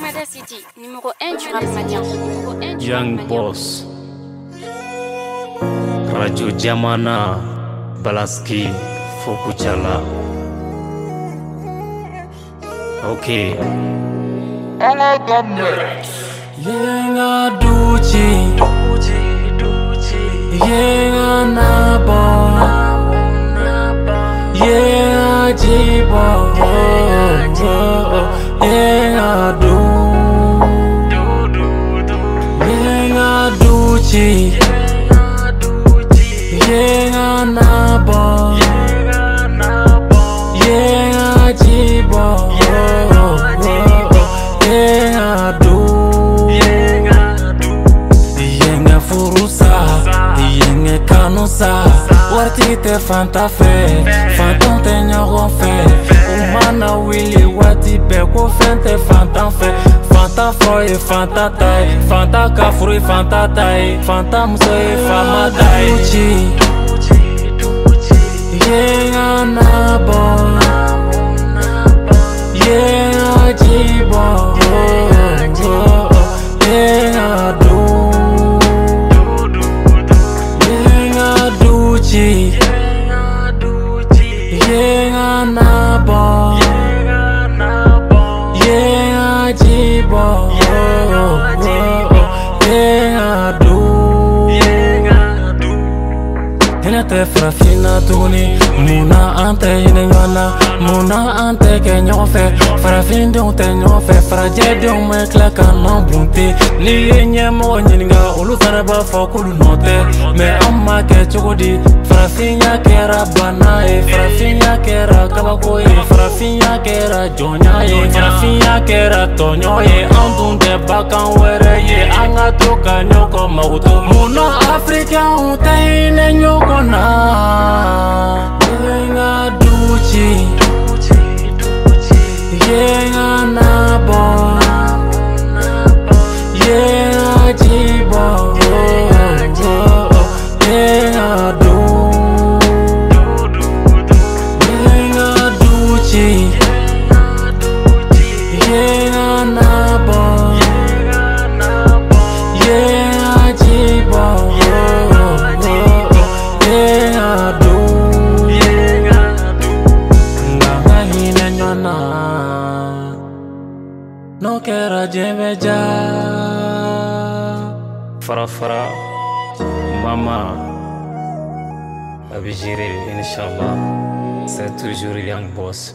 Yang City, numéro 1. Young Boss. Raju Jamana Balaski Fokuchala. Okay. Yenga duchi, duchi, duchi. Yenga na. G Chega na bola Chega de bola Chega do. Chega furusa. Chega canusa Wartite fanta fe Fantom tenho com fé Humana Willy Wati Beco Fente Fanta foi, Fanta tai Fanta cafrui, Fanta tai Fanta musoi, e Fama tai. E duchi Yenga nabo Yenga jibo Yenga du Yenga duchi Yenga nabo Yenga nabo Yenga jibo table. Tɛ farafina tuguni Munna an tɛ hinɛ ɲɔgɔn na Munna an tɛ kɛ ɲɔgɔn fɛ Farafindenw tɛ ɲɔgɔn fɛ Farajɛdenw ma tila ka nɔ bunte N'i ye ɲɛmɔgɔ ɲininka Olu fana b'a fɔ k'olu nɔ tɛ Mɛ an m'a kɛ cogo di Farafinya kɛra bana ye Farafinya kɛra kabako ye Farafinya kɛra jɔnya ye Farafinya kɛra tɔɲɔ ye An dun tɛ bakan wɛrɛ ye An ka to ka ɲɔgɔn mago to Munna na N'o kɛra diɲɛ bɛ ja Fara Fara Mama Abigiri Inch'Allah C'est toujours Young Boss